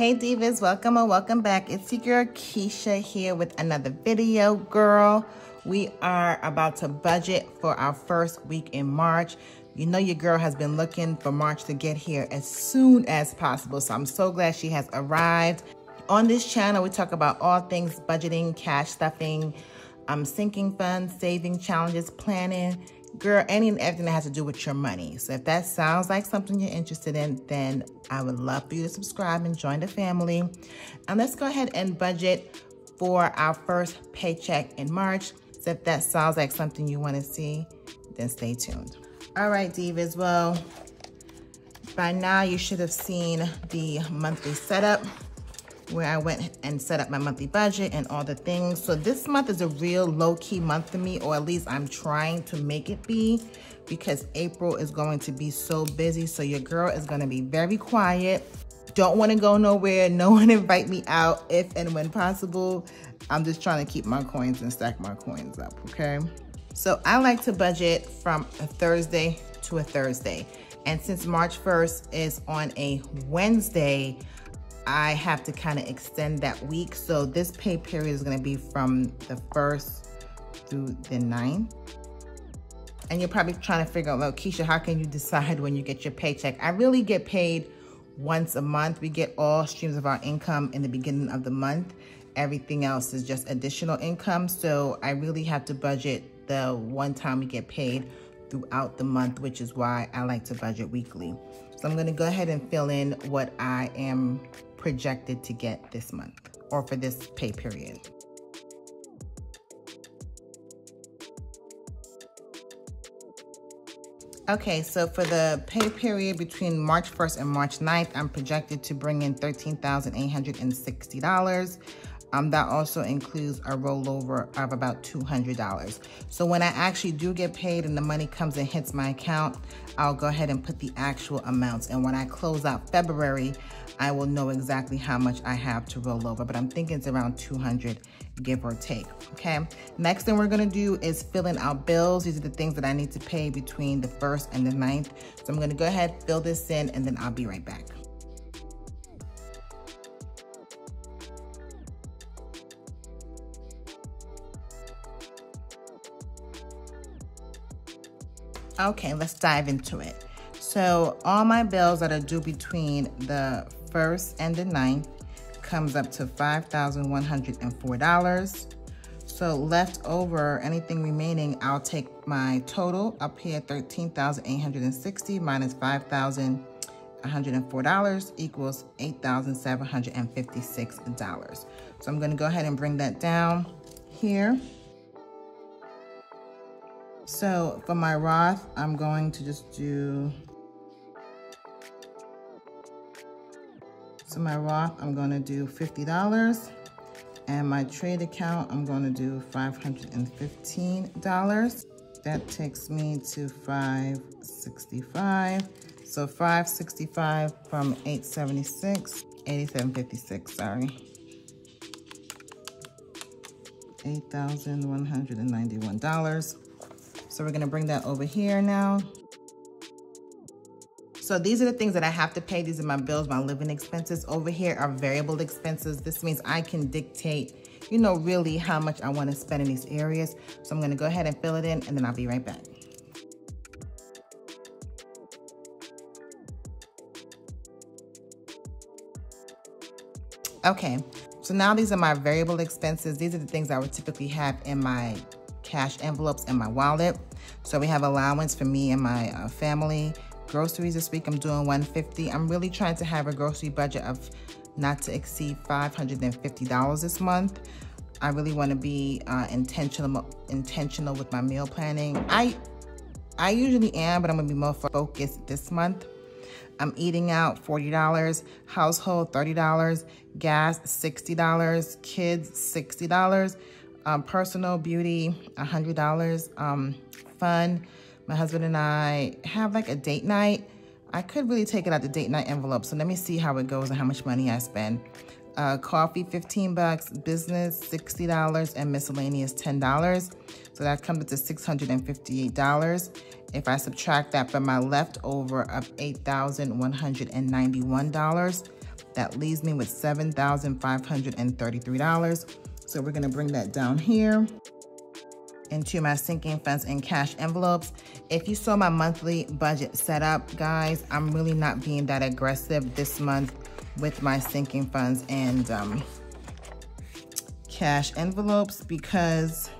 Hey divas, welcome or welcome back. It's your girl Keisha here with another video, girl. We are about to budget for our first week in March. You know your girl has been looking for March to get here as soon as possible, so I'm so glad she has arrived. On this channel, we talk about all things budgeting, cash stuffing, um, sinking funds, saving challenges, planning, girl, any and everything that has to do with your money. So if that sounds like something you're interested in, then I would love for you to subscribe and join the family. And let's go ahead and budget for our first paycheck in March. So if that sounds like something you want to see, then stay tuned. All right, divas. Well, by now you should have seen the monthly setup where I went and set up my monthly budget and all the things. So this month is a real low-key month for me, or at least I'm trying to make it be because April is going to be so busy. So your girl is gonna be very quiet. Don't wanna go nowhere. No one invite me out if and when possible. I'm just trying to keep my coins and stack my coins up, okay? So I like to budget from a Thursday to a Thursday. And since March 1st is on a Wednesday, I have to kind of extend that week. So this pay period is going to be from the 1st through the 9th. And you're probably trying to figure out, well, Keisha, how can you decide when you get your paycheck? I really get paid once a month. We get all streams of our income in the beginning of the month. Everything else is just additional income. So I really have to budget the one time we get paid throughout the month, which is why I like to budget weekly. So I'm gonna go ahead and fill in what I am projected to get this month or for this pay period. Okay, so for the pay period between March 1st and March 9th, I'm projected to bring in $13,860. Um, that also includes a rollover of about $200. So when I actually do get paid and the money comes and hits my account, I'll go ahead and put the actual amounts. And when I close out February, I will know exactly how much I have to roll over, but I'm thinking it's around 200, give or take, okay? Next thing we're gonna do is fill in our bills. These are the things that I need to pay between the 1st and the 9th. So I'm gonna go ahead, fill this in, and then I'll be right back. Okay, let's dive into it. So all my bills that are due between the 1st and the 9th comes up to $5,104. So left over, anything remaining, I'll take my total up here, 13860 minus $5,104 equals $8,756. So I'm gonna go ahead and bring that down here. So for my Roth, I'm going to just do, so my Roth, I'm gonna do $50. And my trade account, I'm gonna do $515. That takes me to 565. So 565 from 876, 8756, sorry. $8,191. So we're gonna bring that over here now. So these are the things that I have to pay. These are my bills, my living expenses. Over here are variable expenses. This means I can dictate, you know, really how much I wanna spend in these areas. So I'm gonna go ahead and fill it in and then I'll be right back. Okay, so now these are my variable expenses. These are the things I would typically have in my cash envelopes and my wallet. So we have allowance for me and my uh, family. Groceries this week, I'm doing 150. I'm really trying to have a grocery budget of not to exceed $550 this month. I really want to be uh, intentional intentional with my meal planning. I I usually am, but I'm gonna be more focused this month. I'm eating out $40, household $30, gas $60, kids $60 um, personal beauty, $100. Um, fun, my husband and I have like a date night. I could really take it out the date night envelope. So let me see how it goes and how much money I spend. Uh, coffee, 15 bucks, business, $60, and miscellaneous, $10. So that comes to $658. If I subtract that from my leftover of $8,191, That leaves me with $7,533. So we're gonna bring that down here into my sinking funds and cash envelopes. If you saw my monthly budget setup, guys, I'm really not being that aggressive this month with my sinking funds and um, cash envelopes because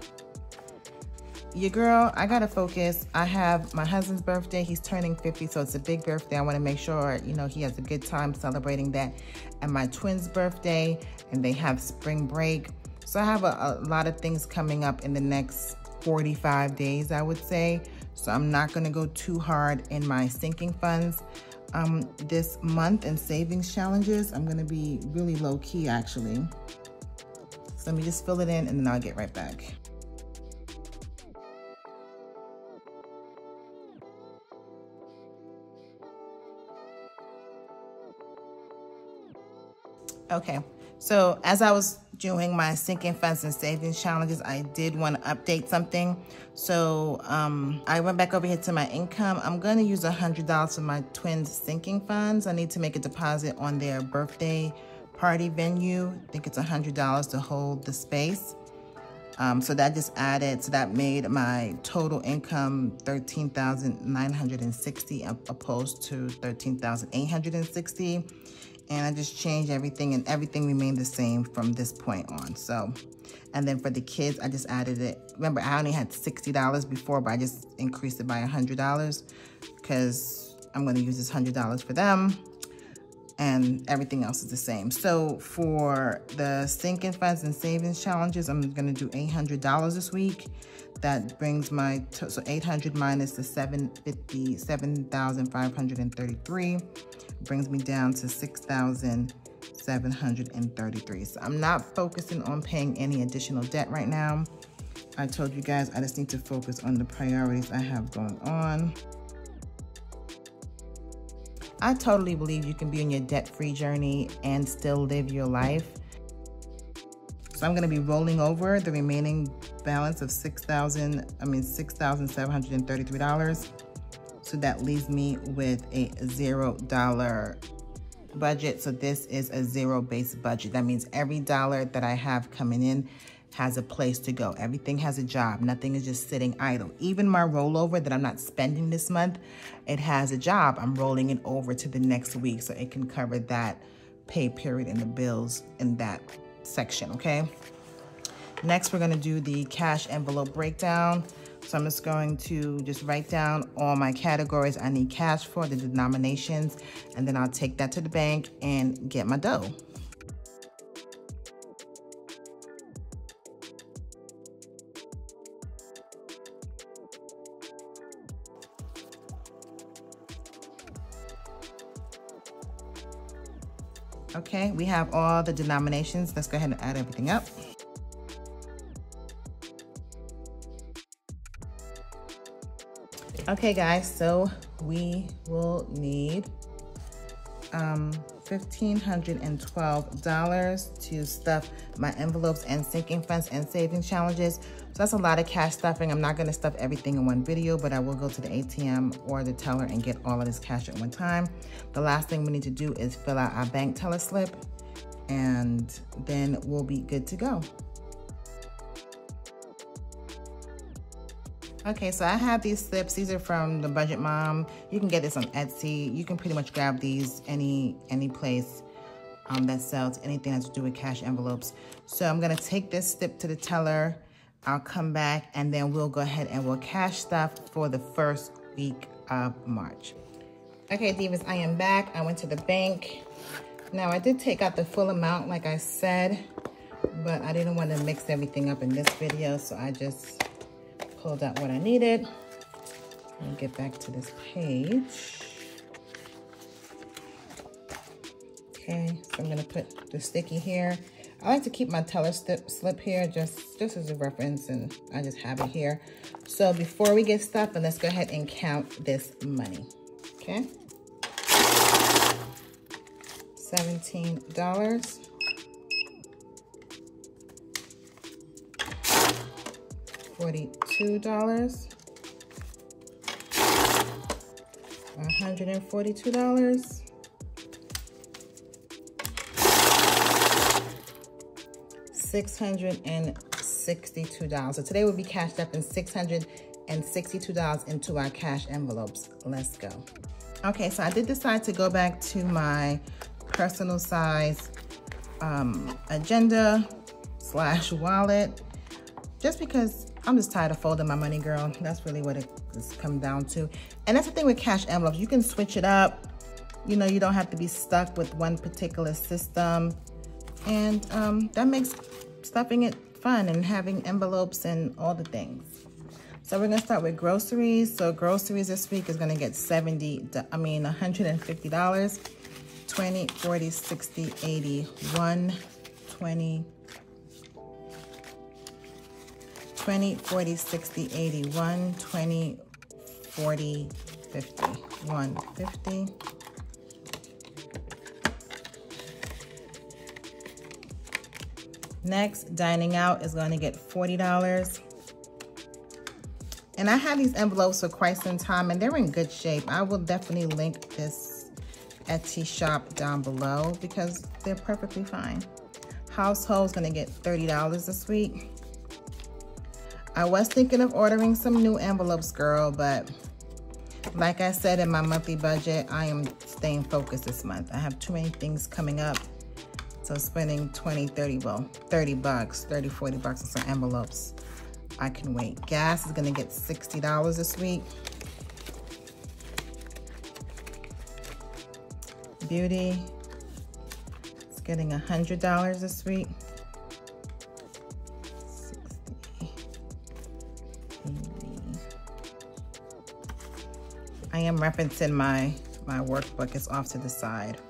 your girl, I gotta focus. I have my husband's birthday. He's turning 50, so it's a big birthday. I wanna make sure, you know, he has a good time celebrating that. And my twins' birthday, and they have spring break. So I have a, a lot of things coming up in the next 45 days, I would say. So I'm not gonna go too hard in my sinking funds um, this month and savings challenges. I'm gonna be really low key actually. So let me just fill it in and then I'll get right back. Okay, so as I was doing my sinking funds and savings challenges, I did want to update something. So um, I went back over here to my income. I'm going to use $100 for my twins sinking funds. I need to make a deposit on their birthday party venue. I think it's $100 to hold the space. Um, so that just added, so that made my total income 13,960 opposed to 13,860 and I just changed everything and everything remained the same from this point on. So, and then for the kids, I just added it. Remember, I only had $60 before, but I just increased it by $100 because I'm gonna use this $100 for them and everything else is the same. So for the sinking funds and savings challenges, I'm gonna do $800 this week. That brings my, so 800 minus the 750, 7,533 brings me down to 6,733. So I'm not focusing on paying any additional debt right now. I told you guys I just need to focus on the priorities I have going on. I totally believe you can be on your debt-free journey and still live your life. So I'm gonna be rolling over the remaining balance of 6,000, I mean $6,733. So that leaves me with a zero dollar budget. So this is a zero based budget. That means every dollar that I have coming in has a place to go. Everything has a job. Nothing is just sitting idle. Even my rollover that I'm not spending this month, it has a job. I'm rolling it over to the next week so it can cover that pay period and the bills in that section, okay? Next, we're gonna do the cash envelope breakdown. So I'm just going to just write down all my categories I need cash for, the denominations, and then I'll take that to the bank and get my dough. Okay, we have all the denominations. Let's go ahead and add everything up. Okay, guys, so we will need um, $1,512 to stuff my envelopes and sinking funds and saving challenges. So that's a lot of cash stuffing. I'm not gonna stuff everything in one video, but I will go to the ATM or the teller and get all of this cash at one time. The last thing we need to do is fill out our bank teller slip and then we'll be good to go. Okay, so I have these slips. These are from the Budget Mom. You can get this on Etsy. You can pretty much grab these any any place um, that sells anything that's to do with cash envelopes. So I'm gonna take this slip to the teller. I'll come back and then we'll go ahead and we'll cash stuff for the first week of March. Okay, Divas, I am back. I went to the bank. Now I did take out the full amount like I said, but I didn't want to mix everything up in this video, so I just pulled out what I needed. Let me get back to this page. Okay, so I'm gonna put the sticky here. I like to keep my teller slip, slip here just, just as a reference and I just have it here. So before we get started, let's go ahead and count this money, okay? $17. $42. $142. $662. So today we'll be cashed up in $662 into our cash envelopes. Let's go. Okay, so I did decide to go back to my personal size um, agenda slash wallet just because I'm just tired of folding my money, girl. That's really what it's come down to. And that's the thing with cash envelopes. You can switch it up. You know, you don't have to be stuck with one particular system. And um, that makes stuffing it fun and having envelopes and all the things. So we're gonna start with groceries. So groceries this week is gonna get 70, I mean $150. 20, 40, 60, 80, 1, 20, 20, 40, 60, 80, 1, 20, 40, 50, 1, Next, dining out is going to get $40. And I had these envelopes for quite some time and they're in good shape. I will definitely link this Etsy shop down below because they're perfectly fine. Household's gonna get $30 this week. I was thinking of ordering some new envelopes, girl, but like I said in my monthly budget, I am staying focused this month. I have too many things coming up. So spending 20, 30, well, 30 bucks, 30, 40 bucks on some envelopes I can wait. Gas is gonna get $60 this week. Beauty is getting $100 this week. 60, 80. I am referencing my, my workbook. It's off to the side.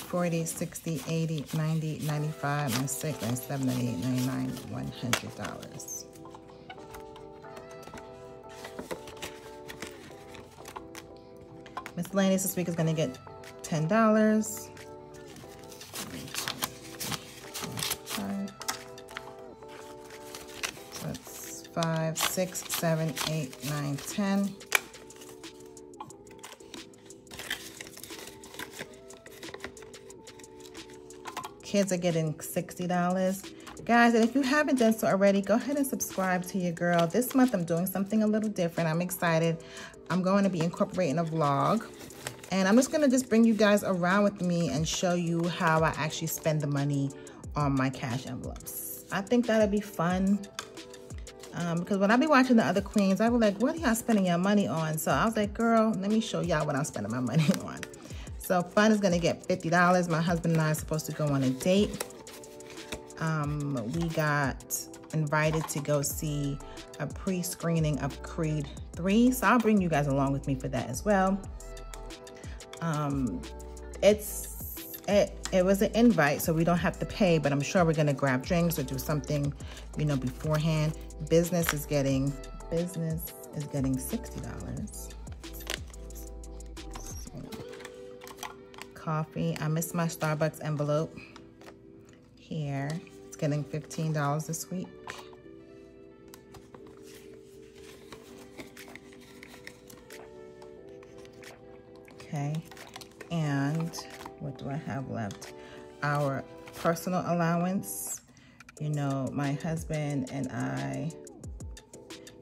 40 60 80 90 95 96 97 98 99 100 dollars. Miscellaneous this week is going to get ten dollars. That's five six seven eight nine ten Kids are getting $60. Guys, and if you haven't done so already, go ahead and subscribe to your girl. This month, I'm doing something a little different. I'm excited. I'm going to be incorporating a vlog. And I'm just going to just bring you guys around with me and show you how I actually spend the money on my cash envelopes. I think that'll be fun. Um, because when I be watching the other queens, I was like, what are y'all spending your money on? So I was like, girl, let me show y'all what I'm spending my money on. So fun is gonna get $50. My husband and I are supposed to go on a date. Um, we got invited to go see a pre-screening of Creed 3. So I'll bring you guys along with me for that as well. Um, it's it, it was an invite, so we don't have to pay, but I'm sure we're gonna grab drinks or do something, you know, beforehand. Business is getting, business is getting $60. Coffee. I missed my Starbucks envelope here. It's getting $15 this week. Okay, and what do I have left? Our personal allowance. You know, my husband and I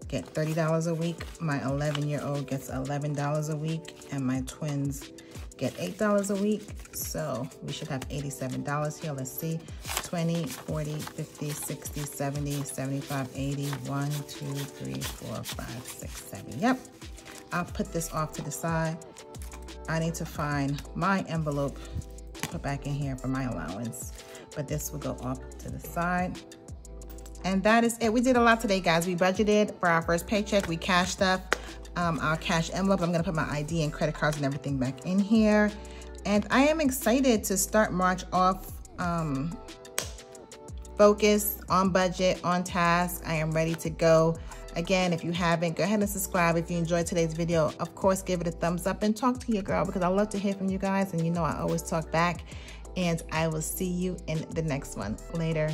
get $30 a week. My 11-year-old gets $11 a week, and my twins get $8 a week. So we should have $87 here. Let's see. 20, 40, 50, 60, 70, 75, 80, 1, 2, 3, 4, 5, 6, 7. Yep. I'll put this off to the side. I need to find my envelope to put back in here for my allowance. But this will go off to the side. And that is it. We did a lot today, guys. We budgeted for our first paycheck. We cashed up um, our cash envelope. I'm gonna put my ID and credit cards and everything back in here. And I am excited to start March off um, focused, on budget, on task. I am ready to go. Again, if you haven't, go ahead and subscribe. If you enjoyed today's video, of course, give it a thumbs up and talk to your girl because I love to hear from you guys. And you know I always talk back. And I will see you in the next one. Later.